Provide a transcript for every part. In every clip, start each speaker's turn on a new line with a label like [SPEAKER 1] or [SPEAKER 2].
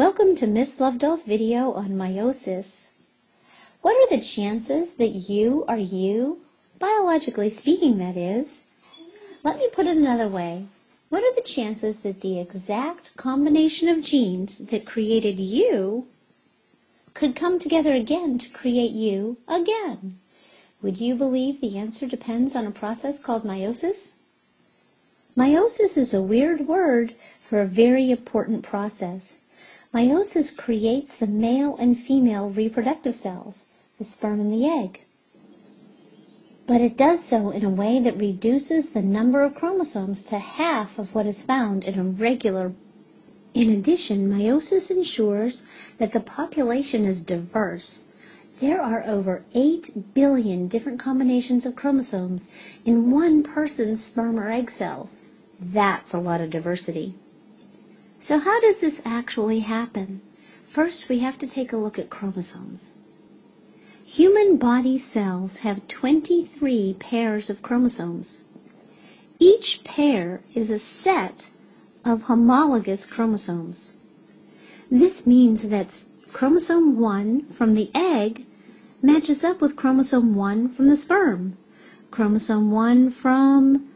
[SPEAKER 1] Welcome to Miss Lovedoll's video on meiosis. What are the chances that you are you? Biologically speaking, that is. Let me put it another way. What are the chances that the exact combination of genes that created you could come together again to create you again? Would you believe the answer depends on a process called meiosis? Meiosis is a weird word for a very important process. Meiosis creates the male and female reproductive cells, the sperm and the egg. But it does so in a way that reduces the number of chromosomes to half of what is found in a regular. In addition, meiosis ensures that the population is diverse. There are over 8 billion different combinations of chromosomes in one person's sperm or egg cells. That's a lot of diversity. So how does this actually happen? First, we have to take a look at chromosomes. Human body cells have 23 pairs of chromosomes. Each pair is a set of homologous chromosomes. This means that chromosome 1 from the egg matches up with chromosome 1 from the sperm. Chromosome 1 from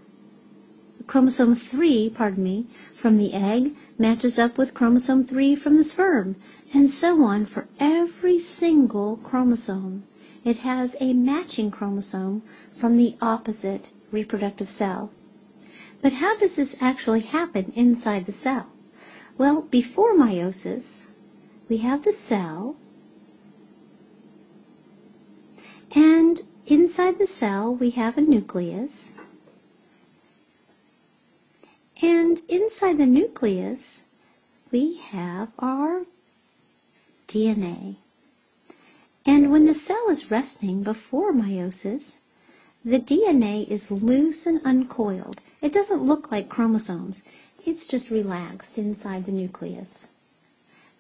[SPEAKER 1] chromosome 3, pardon me, from the egg matches up with chromosome 3 from the sperm and so on for every single chromosome. It has a matching chromosome from the opposite reproductive cell. But how does this actually happen inside the cell? Well, before meiosis, we have the cell, and inside the cell we have a nucleus, and inside the nucleus we have our DNA. And when the cell is resting before meiosis, the DNA is loose and uncoiled. It doesn't look like chromosomes. It's just relaxed inside the nucleus.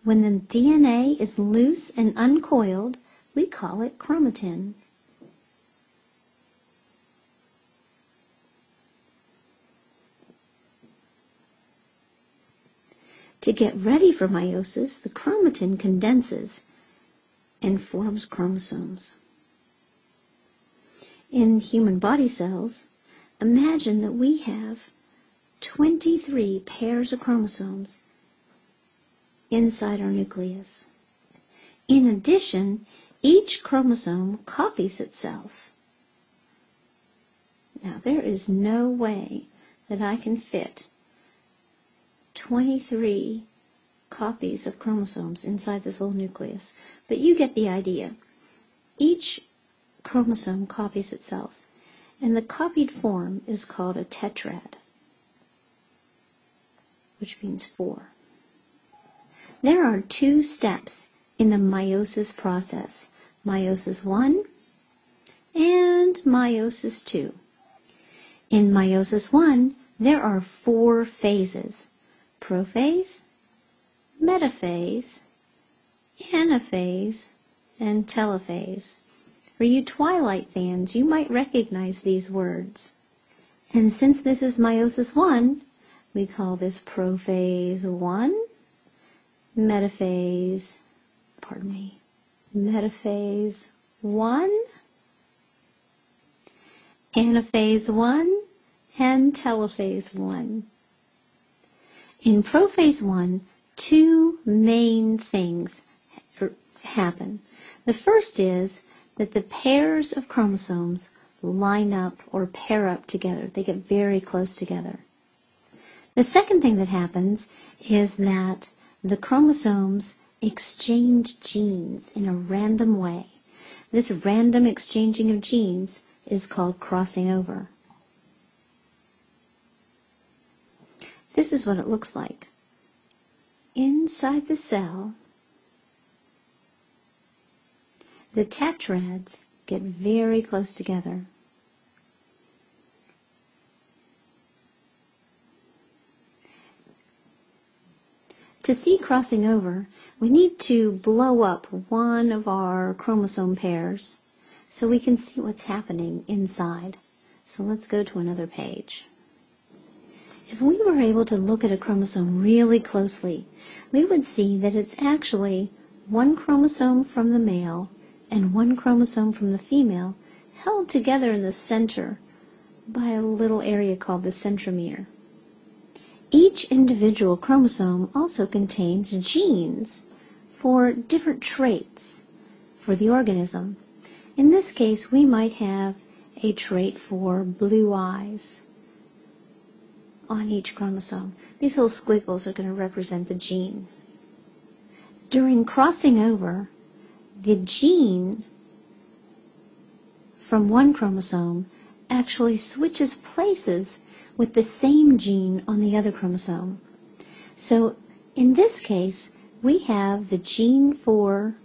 [SPEAKER 1] When the DNA is loose and uncoiled, we call it chromatin. To get ready for meiosis, the chromatin condenses and forms chromosomes. In human body cells, imagine that we have 23 pairs of chromosomes inside our nucleus. In addition, each chromosome copies itself. Now, there is no way that I can fit 23 copies of chromosomes inside this little nucleus, but you get the idea. Each chromosome copies itself, and the copied form is called a tetrad, which means four. There are two steps in the meiosis process, meiosis 1 and meiosis 2. In meiosis 1, there are four phases, prophase, metaphase, anaphase, and telophase. For you Twilight fans, you might recognize these words. And since this is meiosis 1, we call this prophase 1, metaphase, pardon me, metaphase 1, anaphase 1, and telophase 1. In prophase 1, two main things happen. The first is that the pairs of chromosomes line up or pair up together. They get very close together. The second thing that happens is that the chromosomes exchange genes in a random way. This random exchanging of genes is called crossing over. This is what it looks like inside the cell, the tetrads get very close together. To see crossing over, we need to blow up one of our chromosome pairs so we can see what's happening inside. So let's go to another page. If we were able to look at a chromosome really closely, we would see that it's actually one chromosome from the male and one chromosome from the female held together in the center by a little area called the centromere. Each individual chromosome also contains genes for different traits for the organism. In this case, we might have a trait for blue eyes on each chromosome. These little squiggles are going to represent the gene. During crossing over, the gene from one chromosome actually switches places with the same gene on the other chromosome. So in this case, we have the gene for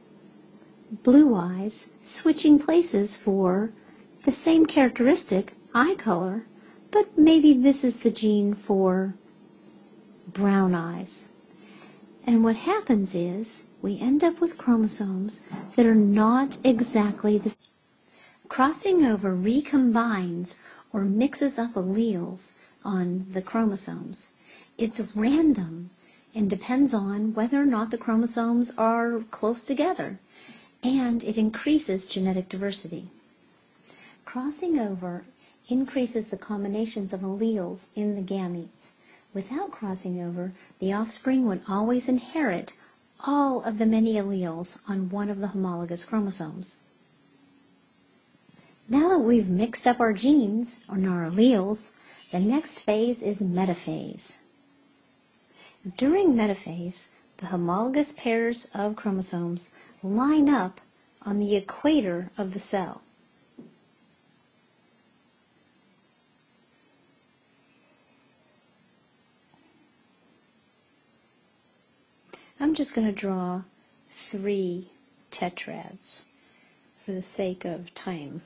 [SPEAKER 1] blue eyes switching places for the same characteristic, eye color, but maybe this is the gene for brown eyes. And what happens is we end up with chromosomes that are not exactly the same. Crossing over recombines or mixes up alleles on the chromosomes. It's random and depends on whether or not the chromosomes are close together, and it increases genetic diversity. Crossing over increases the combinations of alleles in the gametes. Without crossing over, the offspring would always inherit all of the many alleles on one of the homologous chromosomes. Now that we've mixed up our genes, or our alleles, the next phase is metaphase. During metaphase, the homologous pairs of chromosomes line up on the equator of the cell. I'm just going to draw three tetrads for the sake of time.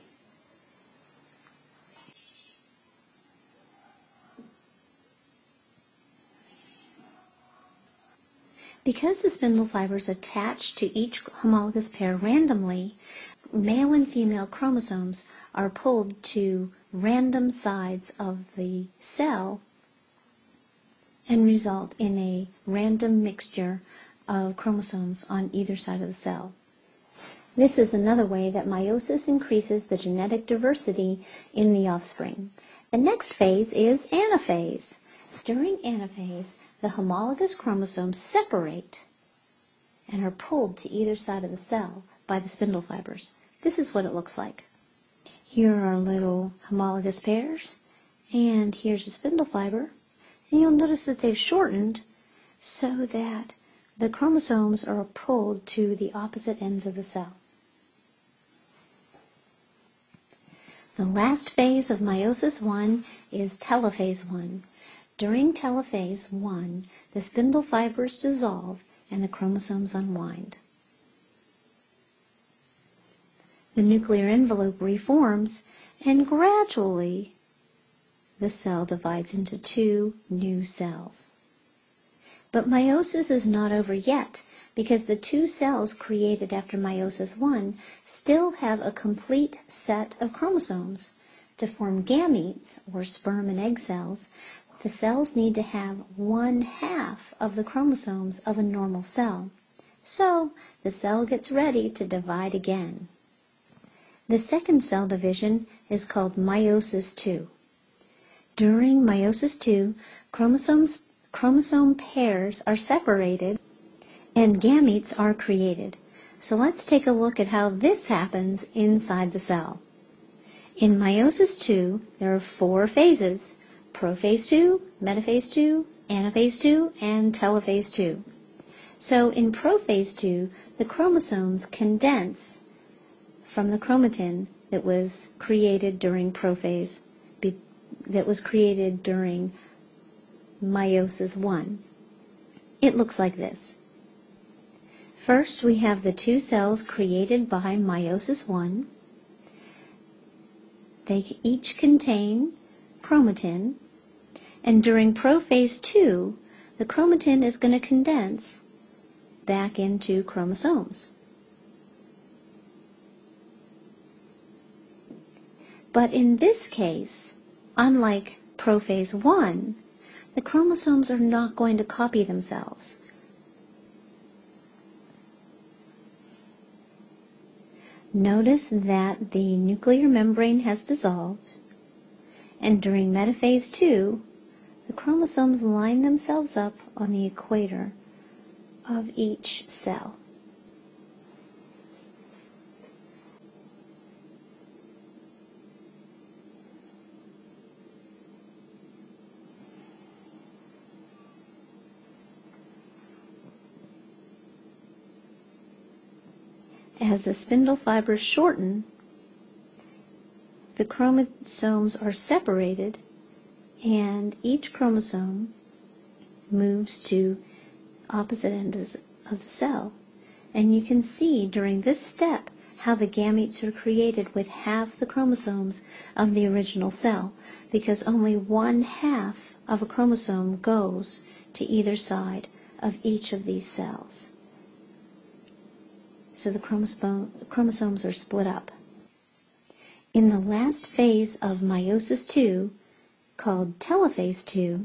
[SPEAKER 1] Because the spindle fibers attach to each homologous pair randomly, male and female chromosomes are pulled to random sides of the cell and result in a random mixture of chromosomes on either side of the cell. This is another way that meiosis increases the genetic diversity in the offspring. The next phase is anaphase. During anaphase, the homologous chromosomes separate and are pulled to either side of the cell by the spindle fibers. This is what it looks like. Here are little homologous pairs, and here's a spindle fiber. And you'll notice that they've shortened so that the chromosomes are pulled to the opposite ends of the cell. The last phase of meiosis 1 is telophase 1. During telophase 1, the spindle fibers dissolve and the chromosomes unwind. The nuclear envelope reforms and gradually the cell divides into two new cells. But meiosis is not over yet because the two cells created after meiosis 1 still have a complete set of chromosomes. To form gametes, or sperm and egg cells, the cells need to have one half of the chromosomes of a normal cell. So the cell gets ready to divide again. The second cell division is called meiosis II. During meiosis II, chromosomes chromosome pairs are separated and gametes are created. So let's take a look at how this happens inside the cell. In meiosis II, there are four phases, prophase II, metaphase II, anaphase II, and telophase II. So in prophase II, the chromosomes condense from the chromatin that was created during prophase, that was created during meiosis 1. It looks like this. First, we have the two cells created by meiosis 1. They each contain chromatin, and during prophase 2, the chromatin is going to condense back into chromosomes. But in this case, unlike prophase 1, the chromosomes are not going to copy themselves. Notice that the nuclear membrane has dissolved, and during metaphase 2, the chromosomes line themselves up on the equator of each cell. As the spindle fibers shorten, the chromosomes are separated and each chromosome moves to opposite ends of the cell. And you can see during this step how the gametes are created with half the chromosomes of the original cell because only one half of a chromosome goes to either side of each of these cells so the chromosomes are split up. In the last phase of meiosis II, called telophase II,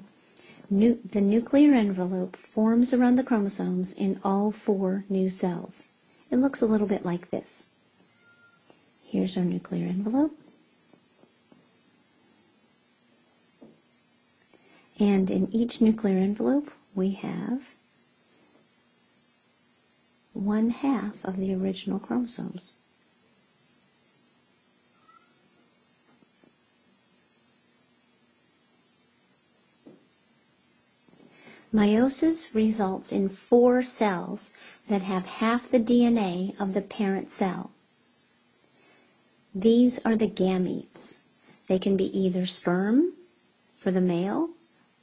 [SPEAKER 1] nu the nuclear envelope forms around the chromosomes in all four new cells. It looks a little bit like this. Here's our nuclear envelope. And in each nuclear envelope, we have one half of the original chromosomes. Meiosis results in four cells that have half the DNA of the parent cell. These are the gametes. They can be either sperm for the male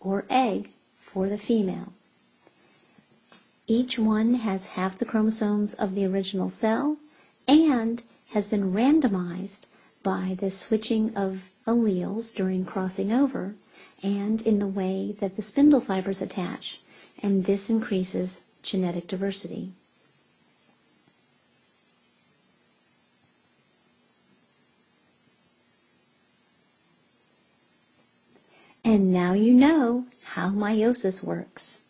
[SPEAKER 1] or egg for the female. Each one has half the chromosomes of the original cell and has been randomized by the switching of alleles during crossing over and in the way that the spindle fibers attach, and this increases genetic diversity. And now you know how meiosis works.